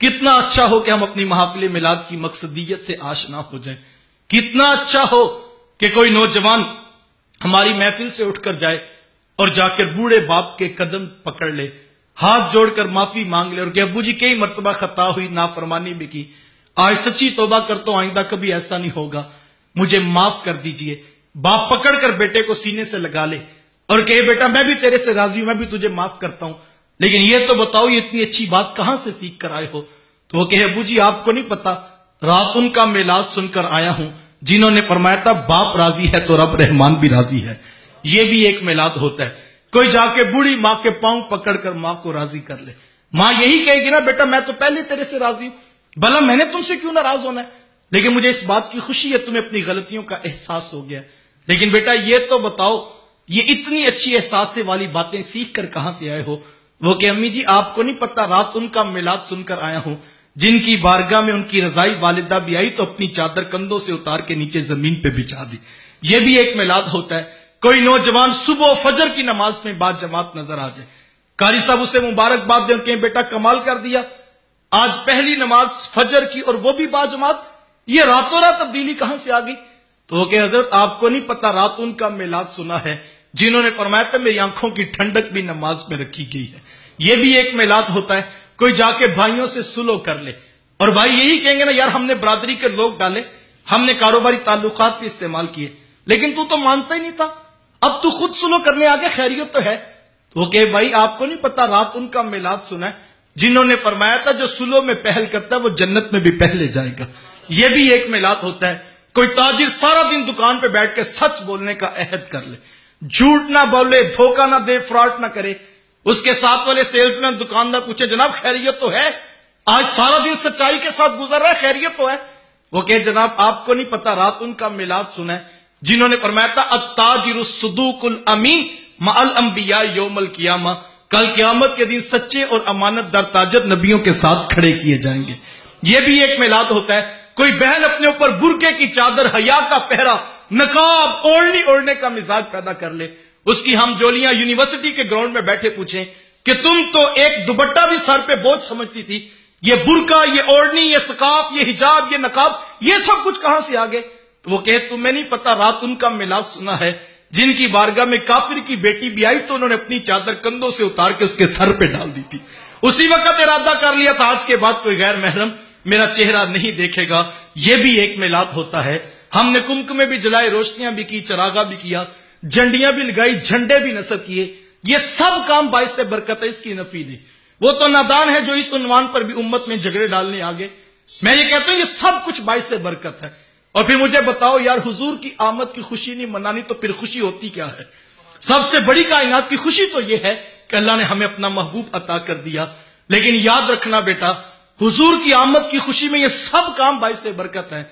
कितना अच्छा हो कि हम अपनी महाफिल मिलाद की मकसदियत से आशना हो जाए। कितना अच्छा हो कि कोई नौजवान हमारी महफिल से उठकर जाए और जाकर बूढ़े बाप के कदम पकड़ ले, हाथ जोड़कर माफ़ी मांग ले और कि अबू जी, कई मरतबा खता हुई नाफरमानी भी की। आज सच्ची तोबा कर तो आइंदा कभी ऐसा नहीं होगा। मुझे माफ़ कर दीजिए। बाप पकड़कर बेटे को सीने से लगा ले और कहे, बेटा, मैं भी तेरे से राज़ी हूँ, मैं भी तुझे माफ़ करता हूँ। लेकिन ये तो बताओ, ये इतनी अच्छी बात कहाँ से सीख कर आए हो? तो वो कहे, अबू जी, आपको नहीं पता, रात उनका मेलाद सुनकर आया हूँ, जिन्होंने फरमाया था, बाप राज़ी है तो रब रहमान भी राज़ी है। ये भी एक मेलाद होता है। कोई जाके बूढ़ी माँ के पाँव पकड़कर माँ को राज़ी कर ले। माँ यही कहेगी ना, बेटा, मैं तो पहले तेरे से राज़ी हूँ। भला मैंने तुमसे क्यों नाराज़ होना है? लेकिन मुझे इस बात की खुशी है, तुम्हें अपनी गलतियों का एहसास हो गया लेकिन बेटा, ये तो बताओ, ये इतनी अच्छी एहसास वाली बातें सीख कर कहाँ से आए हो? वो कि, अम्मी जी, आपको नहीं पता, रात उनका मिलाद सुनकर आया हूँ। जिनकी बारगाह में उनकी रजाई वालिदा भी आई तो अपनी चादर कंधों से उतार के नीचे ज़मीन पे बिछा दी। ये भी एक मिलाद होता है। कोई नौजवान सुबह फजर की नमाज़ में बाद जमात नज़र आ जाए। कारी साहब उसे मुबारकबाद दे, उनके बेटा कमाल कर दिया। आज पहली नमाज़ फजर की, और वो भी बाजमात। ये रातों रात तब्दीली कहाँ से आ गई? तो के, हज़रत, आपको नहीं पता, रात उनका मिलाद सुना है। जिन्होंने फरमाया था, मेरी आँखों की ठंडक भी नमाज़ में रखी गई है। यह भी एक मिलाद होता है, कोई जाके भाइयों से सुलो कर ले। और भाई यही कहेंगे ना, यार हमने बरादरी के लोग डाले, हमने कारोबारी ताल्लुकात भी इस्तेमाल किए। लेकिन तू तो मानता ही नहीं था। अब तू खुद सुलो करने आगे खैरियत तो है। तो कहे, भाई, आपको नहीं पता, रात उनका मिलाद सुना है। जिन्होंने फरमाया था, जो सुलो में पहल करता है, वो जन्नत में भी पहले जाएगा। ये भी एक मिलाद होता है। कोई ताजिर सारा दिन दुकान पे बैठ के सच बोलने का अहद कर ले। झूठ ना बोले, धोखा ना दे, फ्रॉड ना करे। उसके साथ वाले सेल्समैन, दुकानदार पूछे, जनाब, खैरियत तो है? आज सारा दिन सच्चाई के साथ गुजर रहा है, खैरियत तो है? वो कहे, जनाब, आपको नहीं पता, रात उनका मिलाद सुना है, जिन्होंने फरमाया था अताजिरसदूकुल अमीन माल अंबिया योमल कियामा। कल क्यामत के दिन सच्चे और अमानत दर ताजर नबियों के साथ खड़े किए जाएँगे। ये भी एक मिलाद होता है, कोई बहन अपने ऊपर बुरके की चादर, हया का पहरा नकाब, ओढ़नी ओढ़ने का मिजाज पैदा कर ले। उसकी हम जोलियाँ यूनिवर्सिटी के ग्राउंड में बैठे पूछें कि तुम तो एक दुबट्टा भी सर पे बोझ समझती थी। ये बुरका, ये ओढ़नी, ये सकाफ, ये हिजाब, ये नकाब, ये सब कुछ कहाँ से आ गए? तो वो कहे, तुम्हें नहीं पता, रात उनका मिलाप सुना है। जिनकी बारगाह में काफिर की बेटी भी आई तो उन्होंने अपनी चादर कंधों से उतार के उसके सर पे डाल दी थी। उसी वक्त इरादा कर लिया था, आज के बाद कोई गैर महरम मेरा चेहरा नहीं देखेगा। यह भी एक मिलाप होता है। हमने कुंक में भी जलाए, रोशनियाँ भी की, चरागा भी किया, झंडियाँ भी लगाई, झंडे भी नसब किए। ये सब काम बाइस से बरकत है इसकी नफी नहीं वो तो नादान है जो इस उन्वान पर भी उम्मत में झगड़े डालने आगे। मैं ये कहता हूँ, ये सब कुछ बाइस से बरकत है। और फिर मुझे बताओ, यार, हुजूर की आमद की खुशी नहीं मनानी तो फिर खुशी होती क्या है? सबसे बड़ी कायनात की खुशी तो यह है कि अल्लाह ने हमें अपना महबूब अता कर दिया। लेकिन याद रखना बेटा, हुजूर की आमद की खुशी में ये सब काम बाइस से बरकत है।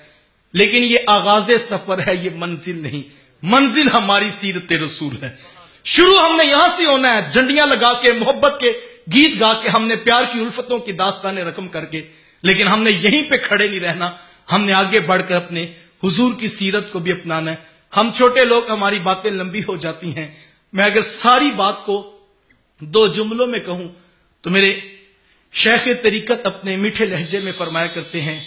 लेकिन ये आगाज़ सफ़र है, ये मंजिल नहीं। मंजिल हमारी सीरत रसूल है। शुरू हमने यहाँ से होना है, झंडियाँ लगा के, मोहब्बत के गीत गा के, हमने प्यार की उल्फतों की दास्तान रकम करके, लेकिन हमने यहीं पे खड़े नहीं रहना। हमने आगे बढ़कर अपने हुजूर की सीरत को भी अपनाना है। हम छोटे लोग, हमारी बातें लंबी हो जाती हैं। मैं अगर सारी बात को दो जुमलों में कहूँ तो मेरे शेख तरीकत अपने मीठे लहजे में फरमाया करते हैं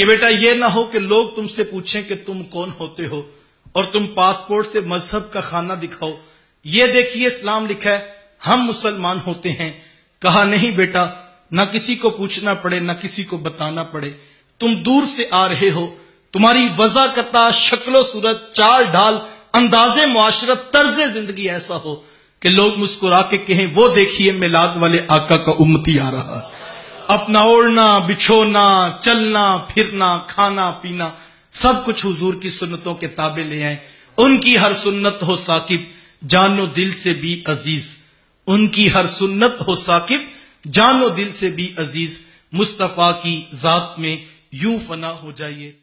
कि बेटा ये ना हो कि लोग तुमसे पूछें कि तुम कौन होते हो और तुम पासपोर्ट से मज़हब का खाना दिखाओ। ये देखिए इस्लाम लिखा है, हम मुसलमान होते हैं। कहा नहीं बेटा, ना किसी को पूछना पड़े, ना किसी को बताना पड़े। तुम दूर से आ रहे हो, तुम्हारी वजाकता, शक्लो सूरत, चाल ढाल, अंदाजे, मुआशरत, तर्ज ज़िंदगी ऐसा हो कि लोग मुस्कुरा के कहें, वो देखिए मिलाद वाले आका का उम्मती आ रहा। अपना ओढ़ना, बिछोना, चलना, फिरना, खाना, पीना, सब कुछ हुजूर की सुन्नतों के ताबे ले आए। उनकी हर सुन्नत हो साकिब, जानो दिल से भी अज़ीज़। उनकी हर सुन्नत हो साकिब, जानो दिल से भी अज़ीज़। मुस्तफ़ा की जात में यूँ फना हो जाइए।